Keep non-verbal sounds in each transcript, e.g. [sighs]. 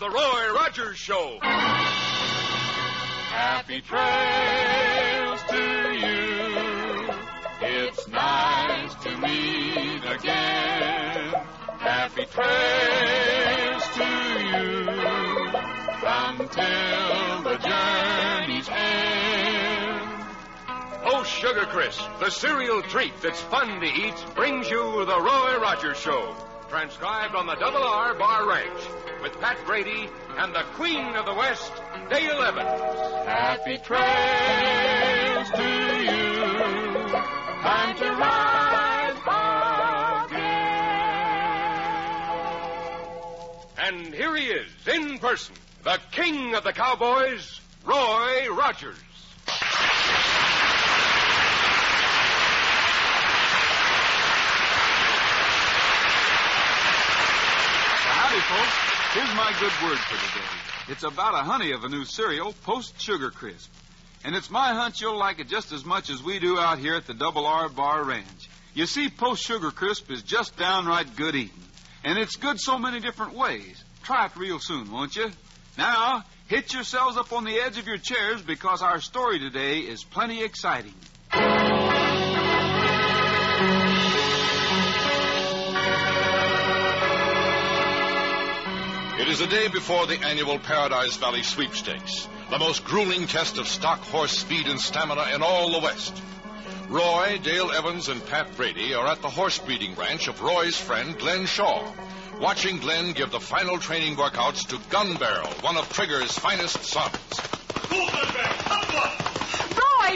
The Roy Rogers Show. Happy trails to you. It's nice to meet again. Happy trails to you until the journey's end. Oh, Sugar Crisp, the cereal treat that's fun to eat, brings you The Roy Rogers Show. Transcribed on the Double R Bar Ranch with Pat Brady and the Queen of the West, Dale Evans. Happy trails to you. Time to rise again. And here he is, in person, the King of the Cowboys, Roy Rogers. Howdy, folks. Here's my good word for today. It's about a honey of a new cereal, Post Sugar Crisp. And it's my hunch you'll like it just as much as we do out here at the Double R Bar Ranch. You see, Post Sugar Crisp is just downright good eating. And it's good so many different ways. Try it real soon, won't you? Now, hit yourselves up on the edge of your chairs because our story today is plenty exciting. Is the day before the annual Paradise Valley Sweepstakes, the most grueling test of stock horse speed and stamina in all the West. Roy, Dale Evans, and Pat Brady are at the horse breeding ranch of Roy's friend Glenn Shaw, watching Glenn give the final training workouts to Gun Barrel, one of Trigger's finest sons. Roy,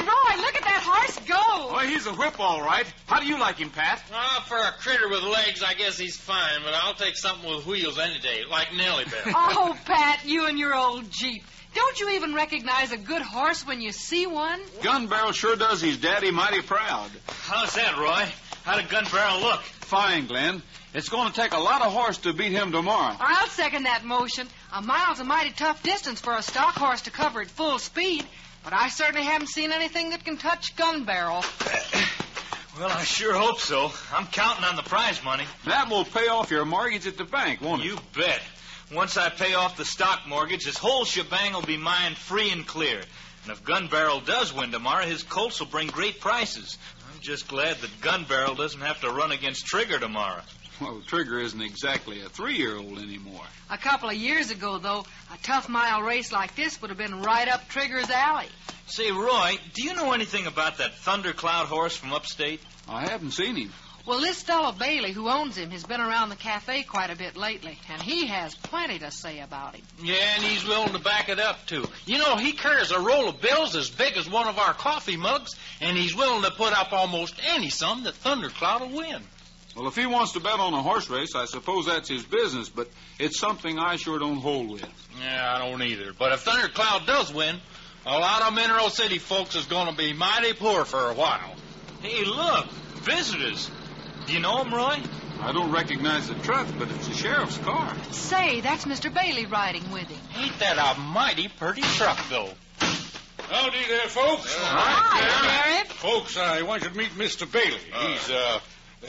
Roy, look at that horse go. Why, he's a whip, all right. How do you like him, Pat? Ah, for a critter with legs, I guess he's fine, but I'll take something with wheels any day, like Nellie Bell. [laughs] Oh, Pat, you and your old Jeep. Don't you even recognize a good horse when you see one? Gun Barrel sure does his daddy mighty proud. How's that, Roy? How did Gun Barrel look? Fine, Glenn. It's going to take a lot of horse to beat him tomorrow. I'll second that motion. A mile's a mighty tough distance for a stock horse to cover at full speed, but I certainly haven't seen anything that can touch Gun Barrel. [coughs] Well, I sure hope so. I'm counting on the prize money. That will pay off your mortgage at the bank, won't it? You bet. Once I pay off the stock mortgage, this whole shebang will be mine free and clear. And if Gun Barrel does win tomorrow, his colts will bring great prices. I'm just glad that Gun Barrel doesn't have to run against Trigger tomorrow. Well, Trigger isn't exactly a three-year-old anymore. A couple of years ago, though, a tough mile race like this would have been right up Trigger's alley. Say, Roy, do you know anything about that Thundercloud horse from upstate? I haven't seen him. Well, this fellow Bailey, who owns him, has been around the cafe quite a bit lately, and he has plenty to say about him. Yeah, and he's willing to back it up, too. You know, he carries a roll of bills as big as one of our coffee mugs, and he's willing to put up almost any sum that Thundercloud will win. Well, if he wants to bet on a horse race, I suppose that's his business, but it's something I sure don't hold with. Yeah, I don't either. But if Thundercloud does win, a lot of Mineral City folks is going to be mighty poor for a while. Hey, look, visitors. Do you know know 'em, Roy? I don't recognize the truck, but it's the sheriff's car. Say, that's Mr. Bailey riding with him. Ain't that a mighty pretty truck, though? Howdy there, folks. Hi, Sheriff. Folks, I want you to meet Mr. Bailey. He's uh,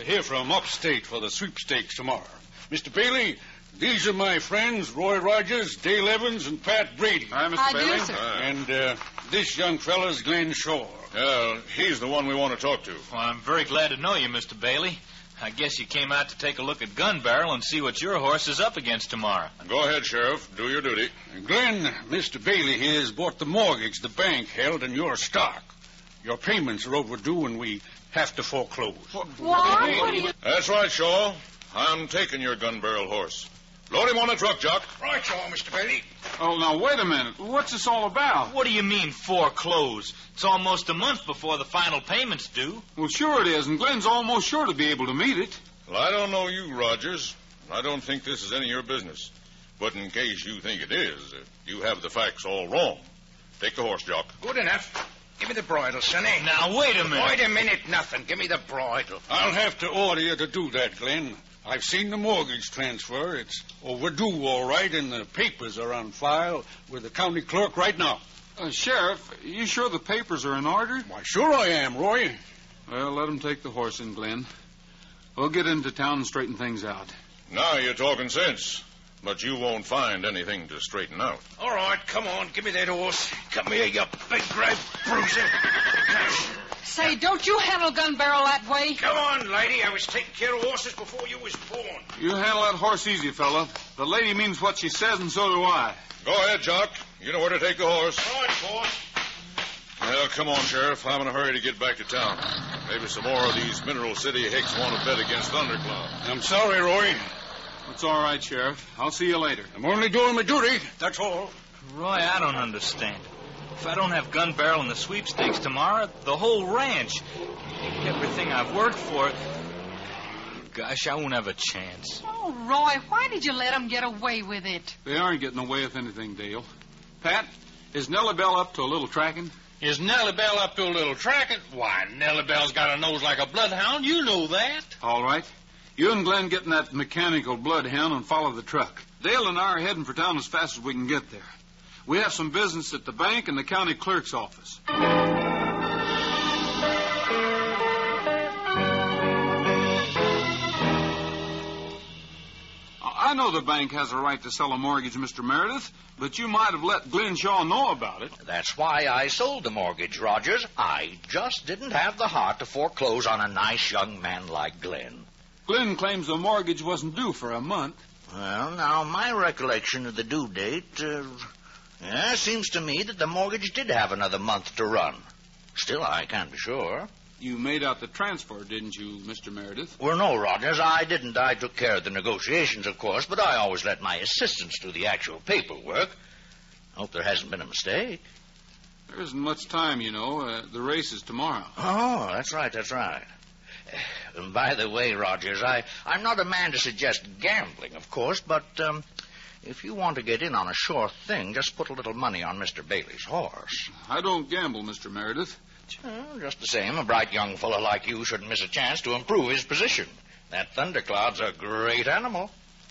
here from upstate for the sweepstakes tomorrow. Mr. Bailey, these are my friends, Roy Rogers, Dale Evans, and Pat Brady. Hi, Mr. I do, Bailey. sir. And uh, this young fella's Glenn Shaw. Uh, he's the one we want to talk to. Well, I'm very glad to know you, Mr. Bailey. I guess you came out to take a look at Gun Barrel and see what your horse is up against tomorrow. Go ahead, Sheriff. Do your duty. Glenn, Mr. Bailey here has bought the mortgage the bank held in your stock. Your payments are overdue and we have to foreclose. What? What do you... That's right, Shaw. I'm taking your gun barrel horse. Load him on the truck, Jock. Right, Shaw, Mr. Bailey. Oh, now, wait a minute. What's this all about? What do you mean foreclose? It's almost a month before the final payment's due. Well, sure it is, and Glenn's almost sure to be able to meet it. Well, I don't know you, Rogers. And I don't think this is any of your business. But in case you think it is, uh, you have the facts all wrong. Take the horse, Jock. Good enough. Give me the bridle, Sonny. Now, wait a minute. Wait a minute, nothing. Give me the bridle. I'll have to order you to do that, Glenn. I've seen the mortgage transfer. It's overdue, all right, and the papers are on file with the county clerk right now. Uh, Sheriff, you sure the papers are in order? Why, sure I am, Roy. Well, let him take the horse in, Glenn. We'll get into town and straighten things out. Now you're talking sense. But you won't find anything to straighten out. All right, come on, give me that horse. Come here, you big grey bruiser. Say, don't you handle gun barrel that way. Come on, lady. I was taking care of horses before you was born. You handle that horse easy, fella. The lady means what she says, and so do I. Go ahead, Jock. You know where to take the horse. All right, boss. Well, come on, Sheriff. I'm in a hurry to get back to town. Maybe some more of these Mineral City hicks want to bet against Thundercloud. I'm sorry, Roy. It's all right, Sheriff. I'll see you later. I'm only doing my duty. That's all. Roy, I don't understand. If I don't have gun barrel in the sweepstakes tomorrow, the whole ranch, everything I've worked for, gosh, I won't have a chance. Oh, Roy, why did you let him get away with it? They aren't getting away with anything, Dale. Pat, is Nellie Bell up to a little tracking? Is Nellie Bell up to a little tracking? Why, Nellie Bell's got a nose like a bloodhound. You know that. All right. You and Glenn get in that mechanical bloodhound and follow the truck. Dale and I are heading for town as fast as we can get there. We have some business at the bank and the county clerk's office. I know the bank has a right to sell a mortgage, Mr. Meredith, but you might have let Glenn Shaw know about it. That's why I sold the mortgage, Rogers. I just didn't have the heart to foreclose on a nice young man like Glenn. Glenn claims the mortgage wasn't due for a month. Well, now, my recollection of the due date, uh, yeah, seems to me that the mortgage did have another month to run. Still, I can't be sure. You made out the transfer, didn't you, Mr. Meredith? Well, no, Rogers, I didn't. I took care of the negotiations, of course, but I always let my assistants do the actual paperwork. Hope there hasn't been a mistake. There isn't much time, you know. Uh, the race is tomorrow. Oh, that's right, that's right. And by the way, Rogers, I, I'm not a man to suggest gambling, of course, but um, if you want to get in on a sure thing, just put a little money on Mr. Bailey's horse. I don't gamble, Mr. Meredith. Well, just the same, a bright young fellow like you shouldn't miss a chance to improve his position. That Thundercloud's a great animal.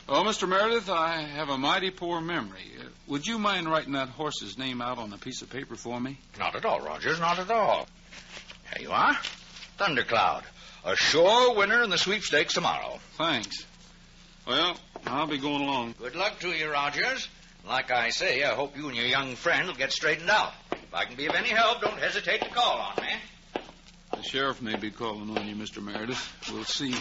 Oh, Mr. Meredith, I have a mighty poor memory. Uh, would you mind writing that horse's name out on a piece of paper for me? Not at all, Rogers, not at all. Here you are. Thundercloud. A sure winner in the sweepstakes tomorrow. Thanks. Well, I'll be going along. Good luck to you, Rogers. Like I say, I hope you and your young friend will get straightened out. If I can be of any help, don't hesitate to call on me. The sheriff may be calling on you, Mr. Meredith. We'll see.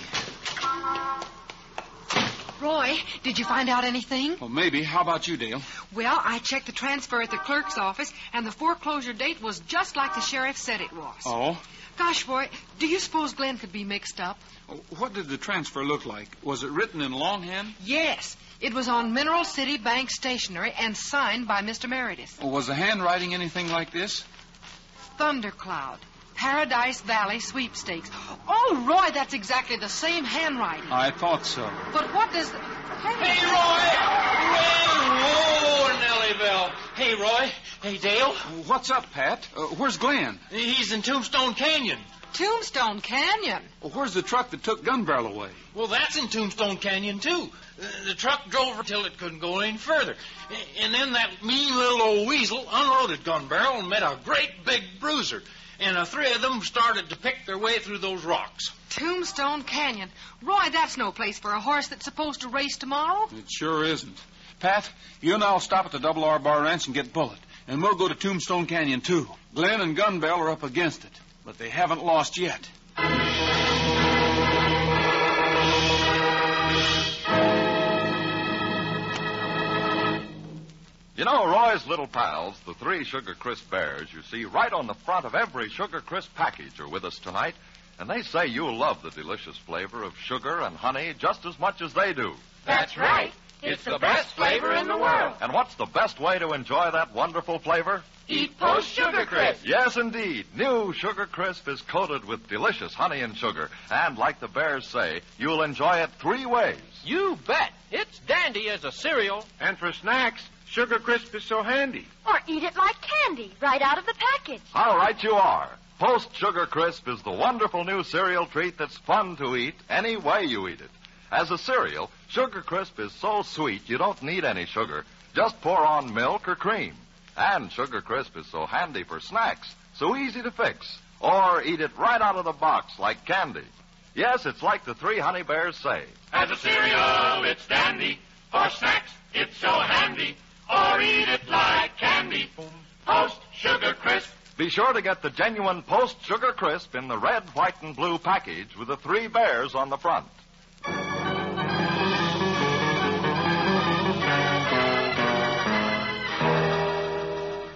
Roy, did you find out anything? Well, maybe. How about you, Dale? Well, I checked the transfer at the clerk's office, and the foreclosure date was just like the sheriff said it was. Oh? Gosh, Roy, do you suppose Glenn could be mixed up? Oh, what did the transfer look like? Was it written in longhand? Yes. It was on Mineral City Bank stationery and signed by Mr. Meredith. Was the handwriting anything like this? Thundercloud. Paradise Valley sweepstakes. Oh, Roy, that's exactly the same handwriting. I thought so. But what does. Hey, Roy! Whoa, Nellie Bell. Hey, Roy. Hey, Dale. What's up, Pat? Uh, where's Glenn? He's in Tombstone Canyon. Tombstone Canyon. Well, where's the truck that took Gun Barrel away? Well, that's in Tombstone Canyon, too. Uh, the truck drove her till it couldn't go any further. And then that mean little old weasel unloaded Gun Barrel and met a great big bruiser. And the three of them started to pick their way through those rocks. Tombstone Canyon. Roy, that's no place for a horse that's supposed to race tomorrow. It sure isn't. Pat, you and I'll stop at the Double R Bar Ranch and get Bullet. And we'll go to Tombstone Canyon, too. Glenn and Gun Barrel are up against it, but they haven't lost yet. You know, Roy's little pals, the three Sugar Crisp Bears, you see right on the front of every Sugar Crisp package are with us tonight, and they say you'll love the delicious flavor of sugar and honey just as much as they do. That's right. It's the best flavor in the world. And what's the best way to enjoy that wonderful flavor? Eat Post Sugar Crisp. Yes, indeed. New Sugar Crisp is coated with delicious honey and sugar, and like the Bears say, you'll enjoy it three ways. You bet. It's dandy as a cereal. And for snacks, Sugar Crisp is so handy. Or eat it like candy, right out of the package. How right you are. Post Sugar Crisp is the wonderful new cereal treat that's fun to eat any way you eat it. As a cereal, Sugar Crisp is so sweet you don't need any sugar. Just pour on milk or cream. And Sugar Crisp is so handy for snacks, so easy to fix. Or eat it right out of the box like candy. Yes, it's like the three honey bears say. As a cereal, it's dandy. For snacks, it's so handy. Or eat it like candy. Post Sugar Crisp. Be sure to get the genuine Post Sugar Crisp in the red, white, and blue package with the three bears on the front.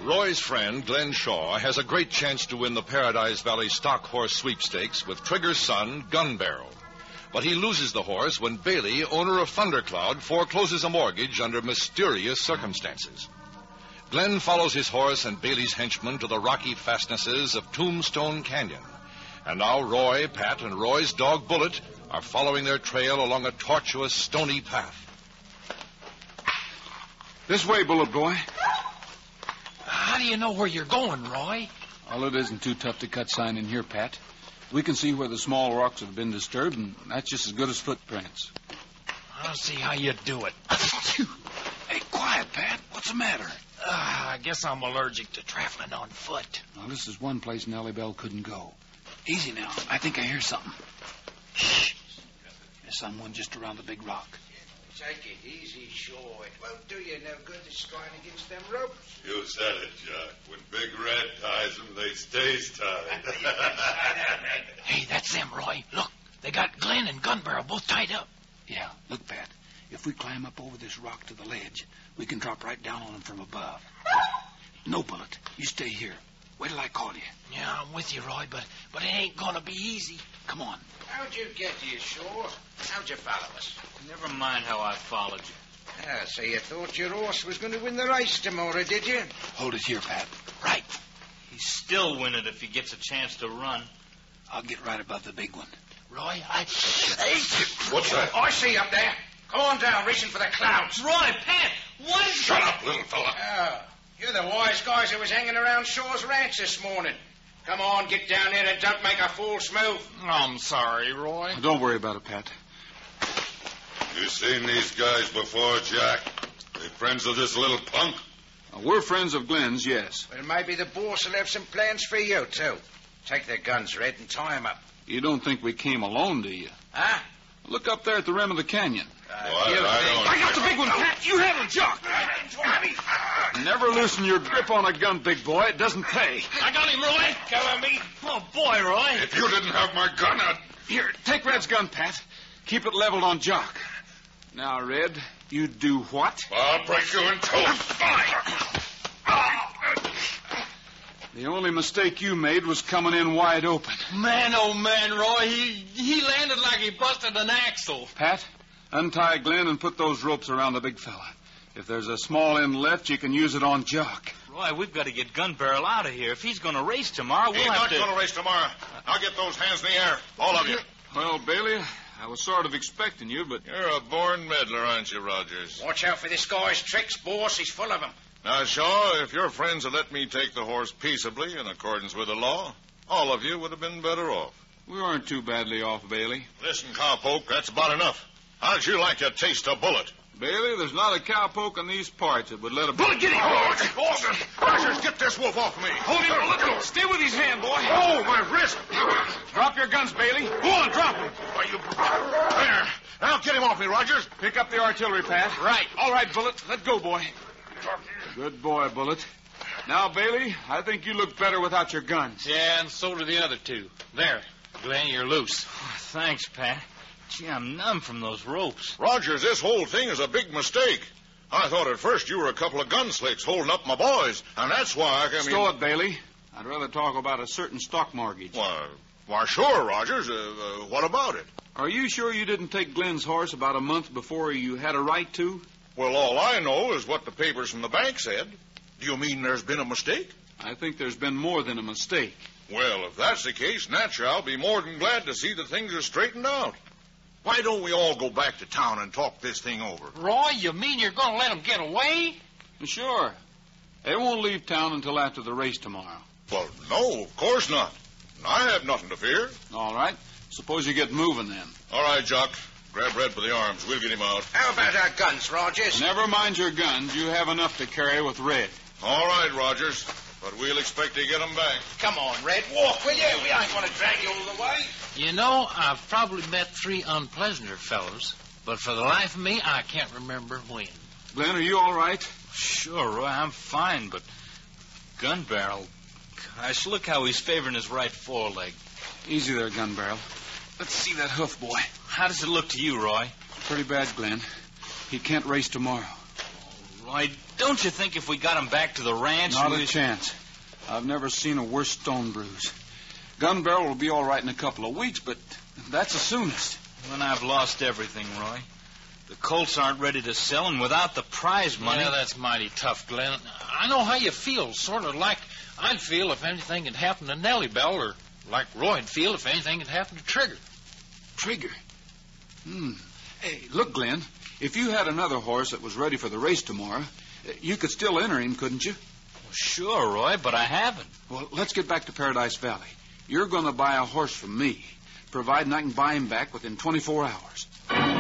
Roy's friend, Glenn Shaw, has a great chance to win the Paradise Valley Stock Horse Sweepstakes with Trigger's son, Gun Barrel. But he loses the horse when Bailey, owner of Thundercloud, forecloses a mortgage under mysterious circumstances. Glenn follows his horse and Bailey's henchman to the rocky fastnesses of Tombstone Canyon. And now Roy, Pat, and Roy's dog Bullet are following their trail along a tortuous, stony path. This way, Bullet Boy. How do you know where you're going, Roy? Well, it isn't too tough to cut sign in here, Pat. We can see where the small rocks have been disturbed, and that's just as good as footprints. I'll see how you do it. Hey, quiet, Pat. What's the matter? Uh, I guess I'm allergic to traveling on foot. Well, this is one place Nellie Bell couldn't go. Easy now. I think I hear something. Shh. There's someone just around the big rock. Take it easy, sure. It won't do you no good to strain against them ropes. You said it, Jack. When Big Red ties them, they stays tied. [laughs] Hey, that's them, Roy. Look, they got Glenn and Gun Barrel both tied up. Yeah, look, Pat. If we climb up over this rock to the ledge, we can drop right down on them from above. No, Bullet. You stay here. Wait till I call you. Yeah, I'm with you, Roy, but but it ain't gonna be easy. Come on. How'd you get here, Shaw? How'd you follow us? Never mind how I followed you. Ah, so you thought your horse was going to win the race tomorrow, did you? Hold it here, Pat. Right. He's still win it if he gets a chance to run. I'll get right above the big one. Roy, I. What's that? I see you up there. Come on down, reaching for the clouds. Roy, Pat, what is Shut up, little fella. Oh, you're the wise guys who was hanging around Shaw's ranch this morning. Come on, get down here and don't make a fool's move. I'm sorry, Roy. Don't worry about it, Pat. You seen these guys before, Jack? They friends of this little punk? Uh, we're friends of Glenn's, yes. Well, maybe the boss will have some plans for you, too. Take their guns, Red, and tie 'em up. You don't think we came alone, do you? Huh? Look up there at the rim of the canyon. Uh, Well, I, I. I got the big one, Pat. You have him, Jock. Never loosen your grip on a gun, big boy. It doesn't pay. I got him, Roy. Cover me. Oh, boy, Roy. If you didn't have my gun, I'd. Here, take Red's gun, Pat. Keep it leveled on Jock. Now, Red, you do what? I'll break you in two. The only mistake you made was coming in wide open. Man, oh man, Roy, he he landed like he busted an axle. Pat, untie Glenn and put those ropes around the big fella. If there's a small end left, you can use it on Jock. Roy, we've got to get Gun Barrel out of here. If he's going to race tomorrow, we'll He's have not to. going to race tomorrow. Now get those hands in the air, all of you. Well, Bailey, I was sort of expecting you, but You're a born meddler, aren't you, Rogers? Watch out for this guy's tricks, boss. He's full of 'em. Now, Shaw, if your friends had let me take the horse peaceably in accordance with the law, all of you would have been better off. we weren't too badly off, Bailey. Listen, cowpoke, that's about enough. How'd you like to taste a bullet? Bailey, there's not a cowpoke in these parts that would let a Bullet, get him! Oh, Rogers, Rogers, get this wolf off me. Hold him! Look at him! Stay with his hand, boy. Oh, my wrist! Drop your guns, Bailey. Go on, drop them. Why, you... There. Now get him off me, Rogers. Pick up the artillery, Pat. Right. All right, Bullet. Let go, boy. Good boy, Bullet. Now, Bailey, I think you look better without your guns. Yeah, and so do the other two. There, Glenn, you're loose. [sighs] Thanks, Pat. Gee, I'm numb from those ropes. Rogers, this whole thing is a big mistake. I thought at first you were a couple of gun gunslicks holding up my boys, and that's why I came Stow it, Bailey. I'd rather talk about a certain stock mortgage. Why, why, sure, Rogers. Uh, uh, what about it? Are you sure you didn't take Glenn's horse about a month before you had a right to? Well, all I know is what the papers from the bank said. Do you mean there's been a mistake? I think there's been more than a mistake. Well, if that's the case, naturally, I'll be more than glad to see that things are straightened out. Why don't we all go back to town and talk this thing over? Roy, you mean you're going to let him get away? Sure. They won't leave town until after the race tomorrow. Well, no, of course not. I have nothing to fear. All right. Suppose you get moving then. All right, Jock. Grab Red by the arms. We'll get him out. How about our guns, Rogers? Never mind your guns. You have enough to carry with Red. All right, Rogers. But we'll expect to get get 'em back. Come on, Red. Walk, will you? We ain't going to drag you all the way. You know, I've probably met three unpleasanter fellows. but for the life of me, I can't remember when. Glenn, are you all right? Sure, Roy, I'm fine, but gun barrel. Gosh, look how he's favoring his right foreleg. Easy there, gun barrel. Let's see that hoof, boy. How does it look to you, Roy? Pretty bad, Glenn. He can't race tomorrow. Roy, don't you think if we got him back to the ranch, Not we... a chance. I've never seen a worse stone bruise. Gun barrel will be all right in a couple of weeks, but that's the soonest. Then I've lost everything, Roy. The Colts aren't ready to sell, and without the prize money. Yeah, that's mighty tough, Glenn. I know how you feel, sort of like I'd feel if anything had happened to Nellie Bell, or like Roy'd feel if anything had happened to Trigger. Trigger? Hmm. Hey, look, Glenn. If you had another horse that was ready for the race tomorrow, you could still enter him, couldn't you? Well, sure, Roy, but I haven't. Well, let's get back to Paradise Valley. You're going to buy a horse from me, providing I can buy him back within 24 hours.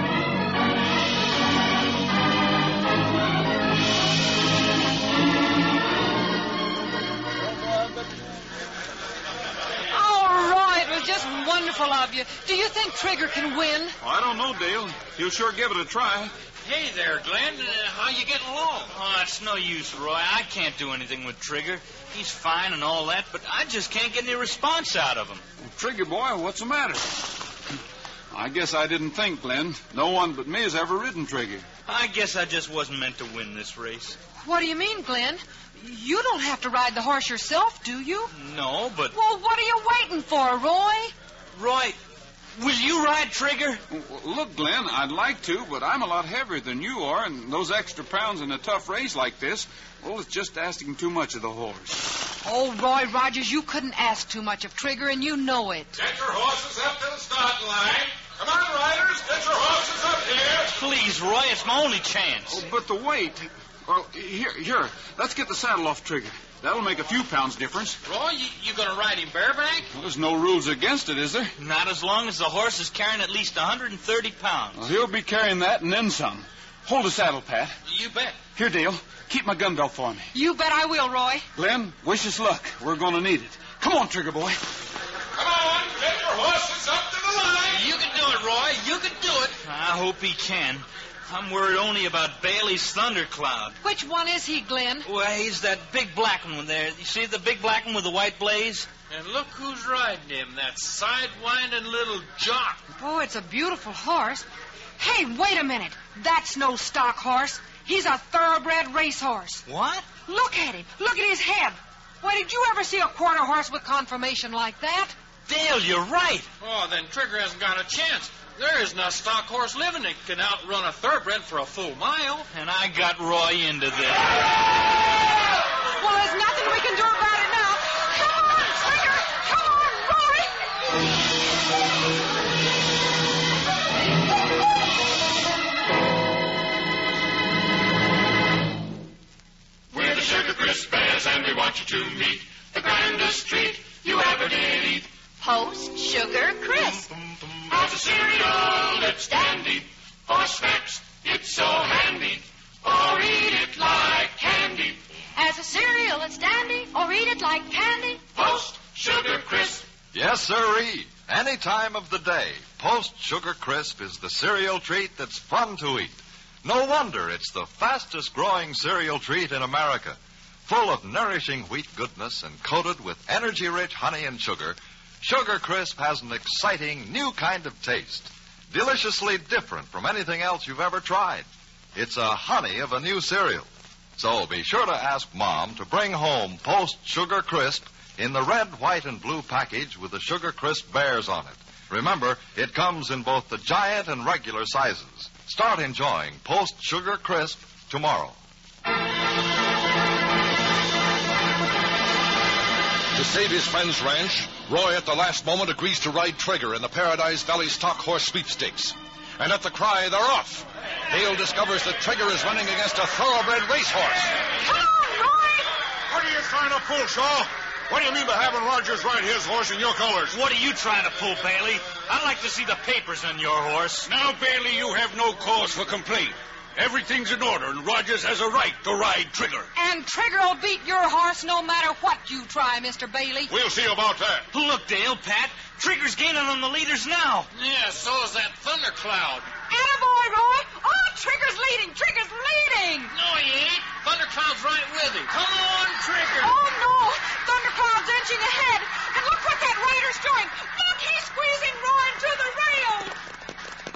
Wonderful of you. Do you think Trigger can win? Oh, I don't know, Dale. He'll sure give it a try. Hey there, Glenn. Uh, how you getting along? Oh, it's no use, Roy. I can't do anything with Trigger. He's fine and all that, but I just can't get any response out of him. Well, Trigger boy, what's the matter? I guess I didn't think, Glenn. No one but me has ever ridden Trigger. I guess I just wasn't meant to win this race. What do you mean, Glenn? You don't have to ride the horse yourself, do you? No, but. Well, what are you waiting for, Roy? Roy, will you ride Trigger? Look, Glenn, I'd like to, but I'm a lot heavier than you are, and those extra pounds in a tough race like this, well, it's just asking too much of the horse. Oh, Roy Rogers, you couldn't ask too much of Trigger, and you know it. Get your horses up to the starting line. Come on, riders, get your horses up here. Please, Roy, it's my only chance. Oh, but the weight. Well, here, here. Let's get the saddle off Trigger. That'll make a few pounds difference. Roy, you, you gonna ride him bareback? Well, there's no rules against it, is there? Not as long as the horse is carrying at least 130 pounds. Well, he'll be carrying that and then some. Hold the saddle, Pat. You bet. Here, Dale. Keep my gun belt for me. You bet I will, Roy. Glenn, wish us luck. We're going to need it. Come on, Trigger boy. Come on, get your horses up to the line. You can do it, Roy. You can do it. I hope he can. I'm worried only about Bailey's thundercloud. Which one is he, Glenn? Well, he's that big black one there. You see the big black one with the white blaze? And look who's riding him, that sidewinding little jock. Oh, it's a beautiful horse. Hey, wait a minute. That's no stock horse. He's a thoroughbred racehorse. What? Look at him. Look at his head. Why, did you ever see a quarter horse with conformation like that? Dale, you're right. Oh, then Trigger hasn't got a chance. There isn't a stock horse living that can outrun a thoroughbred for a full mile. And I got Roy into this. Well, there's nothing we can do about it now. Come on, Trigger. Come on, Roy. We're the Sugar Crisp Bears, and we want you to meet the grandest treat you ever did eat. Post Sugar Crisp. As a cereal, it's dandy. For snacks, it's so handy. Or eat it like candy. As a cereal, it's dandy, or eat it like candy. Post Sugar Crisp. Yes, sirree. Any time of the day, Post Sugar Crisp is the cereal treat that's fun to eat. No wonder it's the fastest growing cereal treat in America. Full of nourishing wheat goodness and coated with energy rich honey and sugar, Sugar Crisp has an exciting new kind of taste. Deliciously different from anything else you've ever tried. It's a honey of a new cereal. So be sure to ask Mom to bring home Post Sugar Crisp in the red, white, and blue package with the Sugar Crisp bears on it. Remember, it comes in both the giant and regular sizes. Start enjoying Post Sugar Crisp tomorrow. To save his friend's ranch, Roy at the last moment agrees to ride Trigger in the Paradise Valley Stock Horse Sweepstakes. And at the cry, they're off. Dale discovers that Trigger is running against a thoroughbred racehorse. Come on, Roy. What are you trying to pull, Shaw? What do you mean by having Rogers ride his horse in your colors? What are you trying to pull, Bailey? I'd like to see the papers on your horse. Now, Bailey, you have no cause for complaint. Everything's in order, and Rogers has a right to ride Trigger. And Trigger will beat your horse no matter what you try, Mr. Bailey. We'll see about that. Look, Dale, Pat, Trigger's gaining on the leaders now. Yeah, so is that thundercloud. Attaboy, Roy. Oh, Trigger's leading! Trigger's leading! No, he ain't. Thundercloud's right with him. Come on, Trigger. Oh, no! Thundercloud's inching ahead. And look what that rider's doing. Look, he's squeezing Roy into the rail.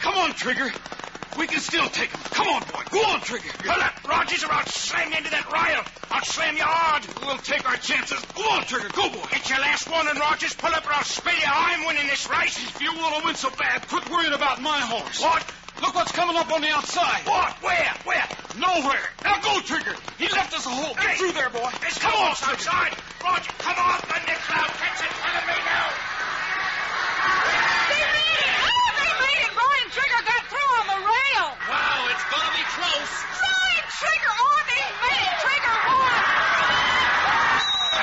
Come on, Trigger. We can still take him. Come on, boy. Go on, Trigger. Pull up, Rogers, or I'll slam you into that rail. I'll slam you hard. We'll take our chances. Go on, Trigger. Go, boy. It's your last warning, Rogers. Pull up or I'll spill you. I'm winning this race. If you want to win so bad, quit worrying about my horse. What? Look what's coming up on the outside. What? Where? Where? Nowhere. Now go, Trigger. He left us a hole. Get Hey. through there, boy. There's come on, outside. Roger, come on, Thundercloud. Catch it. Follow me now. Gonna be close. Roy and Trigger! Oh, they made! Trigger won!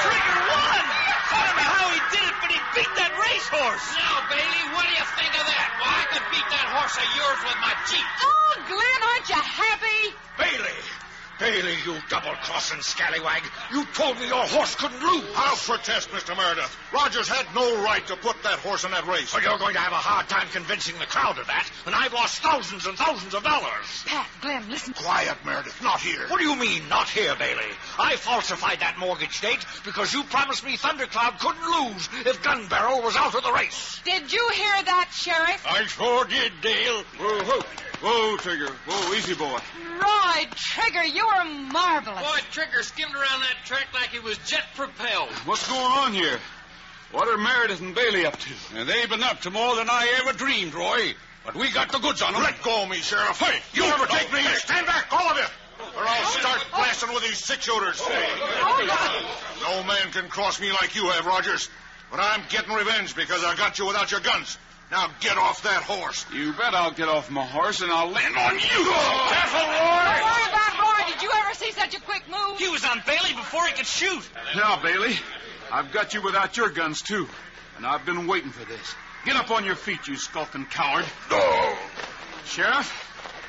Trigger won! I don't know how he did it, but he beat that racehorse. Now, Bailey, what do you think of that? Well, I could beat that horse of yours with my Jeep. Oh, Glenn, aren't you happy? Bailey. Bailey, you double-crossing scallywag. You told me your horse couldn't lose. I'll protest, Mr. Meredith. Rogers had no right to put that horse in that race. Well, you're going to have a hard time convincing the crowd of that, and I've lost thousands and thousands of dollars. Pat, Glenn, listen. Quiet, Meredith. Not here. What do you mean, not here, Bailey? I falsified that mortgage date because you promised me Thundercloud couldn't lose if Gun Barrel was out of the race. Did you hear that, Sheriff? I sure did, Dale. Whoa, whoa. Whoa, Trigger. Whoa, easy, boy. Roy, Trigger, you were marvelous. Boy, Trigger skimmed around that track like he was jet propelled. What's going on here? What are Meredith and Bailey up to? And they've been up to more than I ever dreamed, Roy. But we got the goods on them. Let go of me, Sheriff. Hey, you you- ever take me? Stand back, all of you. Or I'll start blasting with these six-shooters. Oh, no man can cross me like you have, Rogers. But I'm getting revenge because I got you without your guns. Now get off that horse. You bet I'll get off my horse and I'll land on you. Careful, Don't worry about Roy. Did you ever see such a quick move? He was on Bailey before he could shoot. Now, Bailey, I've got you without your guns, too. And I've been waiting for this. Get up on your feet, you skulking coward. No. Sheriff,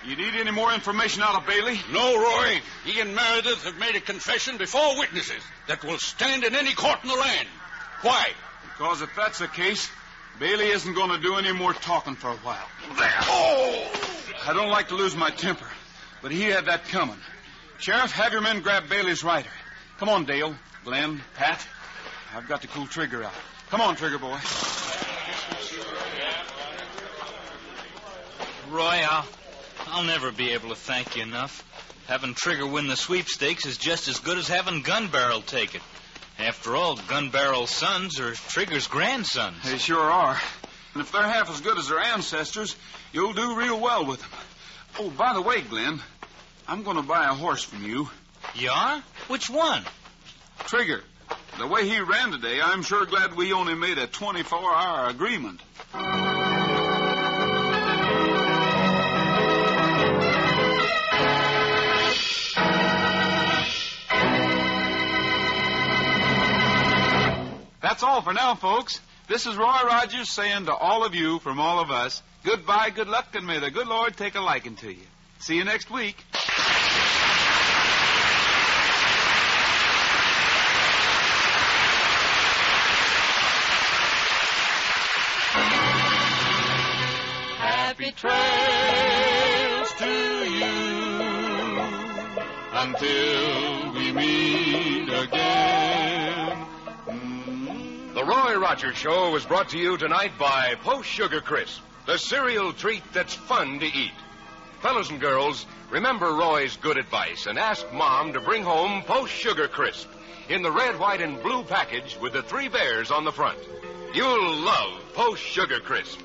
you need any more information out of Bailey? No, Roy. He and Meredith have made a confession before witnesses that will stand in any court in the land. Why? Because if that's the case, Bailey isn't going to do any more talking for a while. There. Oh! I don't like to lose my temper, but he had that coming. Sheriff, have your men grab Bailey's rider. Come on, Dale, Glenn, Pat. I've got to cool Trigger out. Come on, Trigger boy. Roy, I'll, I'll never be able to thank you enough. Having Trigger win the sweepstakes is just as good as having Gun Barrel take it. After all, Gun Barrel's sons are Trigger's grandsons. They sure are. And if they're half as good as their ancestors, you'll do real well with them. Oh, by the way, Glenn, I'm going to buy a horse from you. You are? Which one? Trigger. The way he ran today, I'm sure glad we only made a 24 hour agreement. That's all for now, folks. This is Roy Rogers saying to all of you from all of us, goodbye, good luck, and may the good Lord take a liking to you. See you next week. Happy trails to you until we meet again. The Roy Rogers Show was brought to you tonight by Post Sugar Crisp, the cereal treat that's fun to eat. Fellows and girls, remember Roy's good advice and ask Mom to bring home Post Sugar Crisp in the red, white, and blue package with the three bears on the front. You'll love Post Sugar Crisp.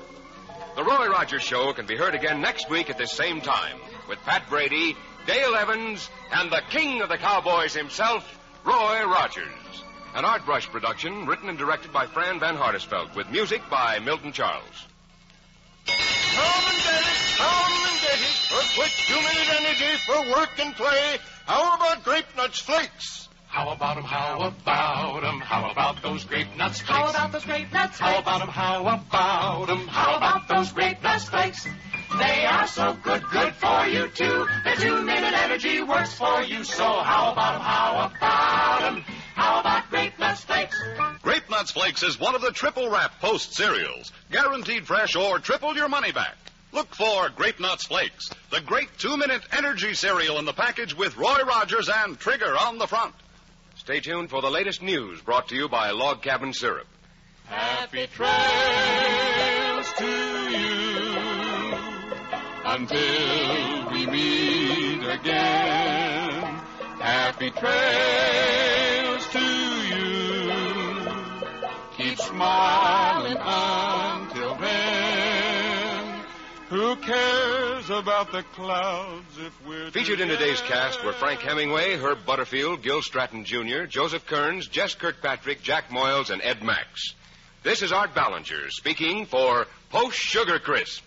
The Roy Rogers Show can be heard again next week at this same time with Pat Brady, Dale Evans, and the king of the cowboys himself, Roy Rogers. An Art Rush production written and directed by Fran Van Hartesveldt with music by Milton Charles. Come and get it, come and get it. For quick, two-minute energy for work and play. How about grape nuts flakes? How about 'em? How about 'em? How about those grape nuts flakes? How about those grape nuts How flakes? about 'em? How about 'em? How about those grape nuts flakes? They are so good, good for you too. Their two-minute energy works for you. So how about 'em? How about 'em? How about grape nuts flakes? Grape Nuts Flakes is one of the triple wrap post cereals, guaranteed fresh or triple your money back. Look for Grape Nuts Flakes, the great two minute energy cereal in the package with Roy Rogers and Trigger on the front. Stay tuned for the latest news brought to you by Log Cabin Syrup. Happy trails to you until we meet again. Happy trails to you. Keep smiling until then. Who cares about the clouds if we're Featured in today's cast were Frank Hemingway, Herb Butterfield, Gil Stratton Jr., Joseph Kearns, Jess Kirkpatrick, Jack Moyles, and Ed Max. This is Art Ballinger speaking for Post Sugar Crisp.